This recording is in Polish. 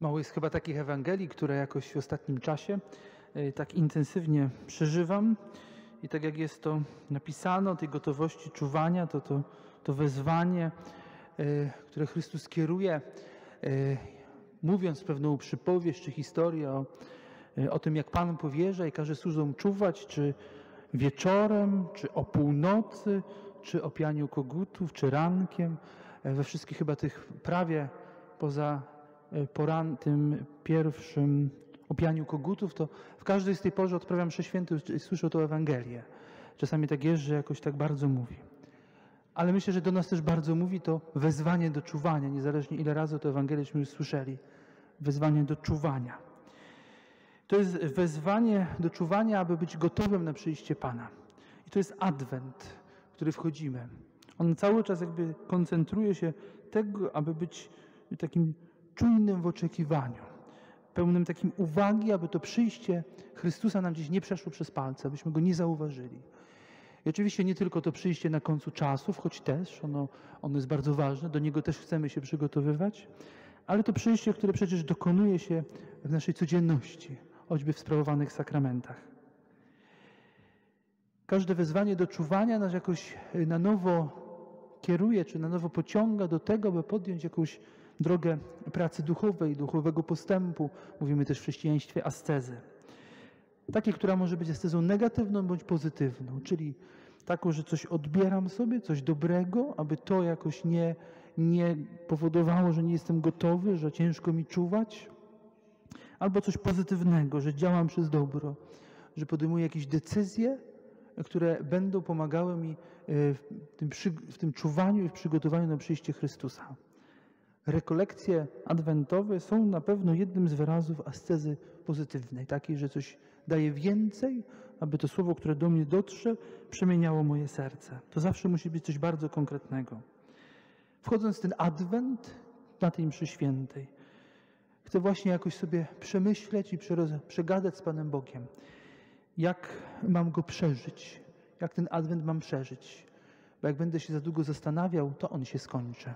Mało jest chyba takich Ewangelii, które jakoś w ostatnim czasie e, tak intensywnie przeżywam. I tak jak jest to napisane tej gotowości czuwania, to, to, to wezwanie, e, które Chrystus kieruje, e, mówiąc pewną przypowieść czy historię o, o tym, jak Pan powierza i każe służbom czuwać, czy wieczorem, czy o północy, czy o pianiu kogutów, czy rankiem. We wszystkich chyba tych prawie poza poran, tym pierwszym opianiu kogutów, to w każdej z tej porze odprawiam mszę święty i słyszę tą Ewangelię. Czasami tak jest, że jakoś tak bardzo mówi. Ale myślę, że do nas też bardzo mówi to wezwanie do czuwania, niezależnie ile razy to Ewangelię już słyszeli. Wezwanie do czuwania. To jest wezwanie do czuwania, aby być gotowym na przyjście Pana. I to jest adwent, w który wchodzimy. On cały czas jakby koncentruje się tego, aby być takim czujnym w oczekiwaniu, pełnym takim uwagi, aby to przyjście Chrystusa nam gdzieś nie przeszło przez palce, abyśmy go nie zauważyli. I oczywiście nie tylko to przyjście na końcu czasów, choć też ono, ono jest bardzo ważne, do niego też chcemy się przygotowywać, ale to przyjście, które przecież dokonuje się w naszej codzienności, choćby w sprawowanych sakramentach. Każde wezwanie do czuwania nas jakoś na nowo kieruje, czy na nowo pociąga do tego, by podjąć jakąś drogę pracy duchowej, duchowego postępu. Mówimy też w chrześcijaństwie ascezy. Takiej, która może być ascezą negatywną bądź pozytywną, czyli taką, że coś odbieram sobie, coś dobrego, aby to jakoś nie, nie powodowało, że nie jestem gotowy, że ciężko mi czuwać, albo coś pozytywnego, że działam przez dobro, że podejmuję jakieś decyzje, które będą pomagały mi e, w tym, w tym czuwaniu i w przygotowaniu na przyjście Chrystusa. Rekolekcje adwentowe są na pewno jednym z wyrazów ascezy pozytywnej, takiej, że coś daje więcej, aby to słowo, które do mnie dotrze, przemieniało moje serce. To zawsze musi być coś bardzo konkretnego. Wchodząc w ten adwent na tej mszy świętej, chcę właśnie jakoś sobie przemyśleć i przegadać z Panem Bogiem, jak mam go przeżyć, jak ten adwent mam przeżyć. Bo jak będę się za długo zastanawiał, to on się skończy.